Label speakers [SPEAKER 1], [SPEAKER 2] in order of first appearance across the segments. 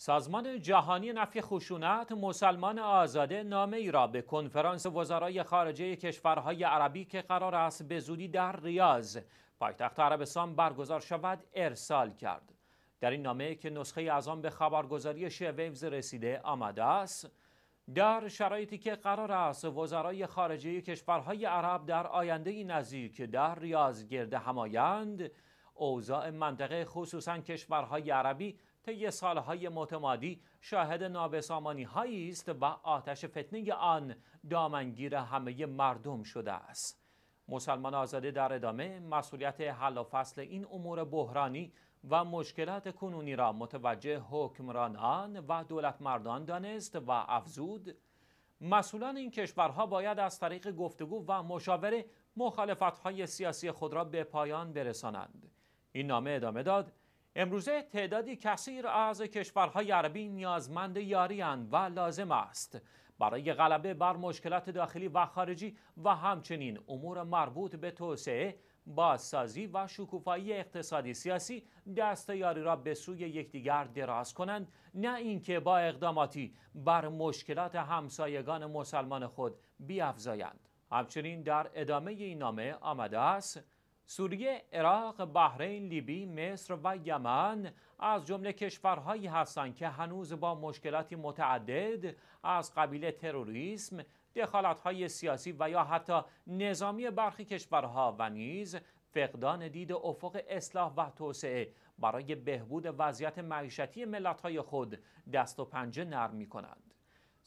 [SPEAKER 1] سازمان جهانی نفی خشونت مسلمان آزاده نامه ای را به کنفرانس وزرای خارجه کشورهای عربی که قرار است به زودی در ریاض پایتخت عربستان برگزار شود ارسال کرد. در این نامه که نسخه از آن به خبرگزاری شیویوز رسیده آمده است در شرایطی که قرار است وزرای خارجه کشورهای عرب در آینده نزدیک در ریاض گرد همایند اوضاع منطقه خصوصا کشورهای عربی طی سالهای متمادی شاهد نابسامانی هایی است و آتش فتنه آن دامنگیر همه مردم شده است. مسلمان آزاده در ادامه مسئولیت حل و فصل این امور بحرانی و مشکلات کنونی را متوجه حکمرانان و دولت مردان دانست و افزود. مسئولان این کشورها باید از طریق گفتگو و مشاوره مخالفت‌های سیاسی خود را به پایان برسانند. این نامه ادامه داد. امروزه تعدادی کثیر از کشورهای عربی نیازمند یاریاند و لازم است. برای غلبه بر مشکلات داخلی و خارجی و همچنین امور مربوط به توسعه بازسازی و شکوفایی اقتصادی سیاسی دست یاری را به سوی یکدیگر دراز کنند نه اینکه با اقداماتی بر مشکلات همسایگان مسلمان خود بیافزایند. همچنین در ادامه این نامه آمده است سوریه، عراق، بحرین، لیبی، مصر و یمن از جمله کشورهایی هستند که هنوز با مشکلاتی متعدد از قبیل تروریسم، دخالت‌های سیاسی و یا حتی نظامی برخی کشورها و نیز فقدان دید افق اصلاح و توسعه برای بهبود وضعیت معیشتی ملت‌های خود دست و پنجه نرم می‌کنند.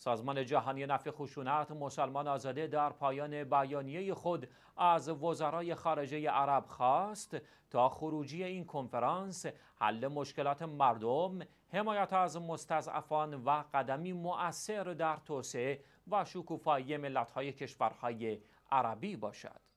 [SPEAKER 1] سازمان جهانی نفی خشونت مسلمان آزاده در پایان بیانیه خود از وزرای خارجه عرب خواست تا خروجی این کنفرانس حل مشکلات مردم حمایت از مستضعفان و قدمی مؤثر در توسعه و شکوفایی ملت‌های کشورهای عربی باشد.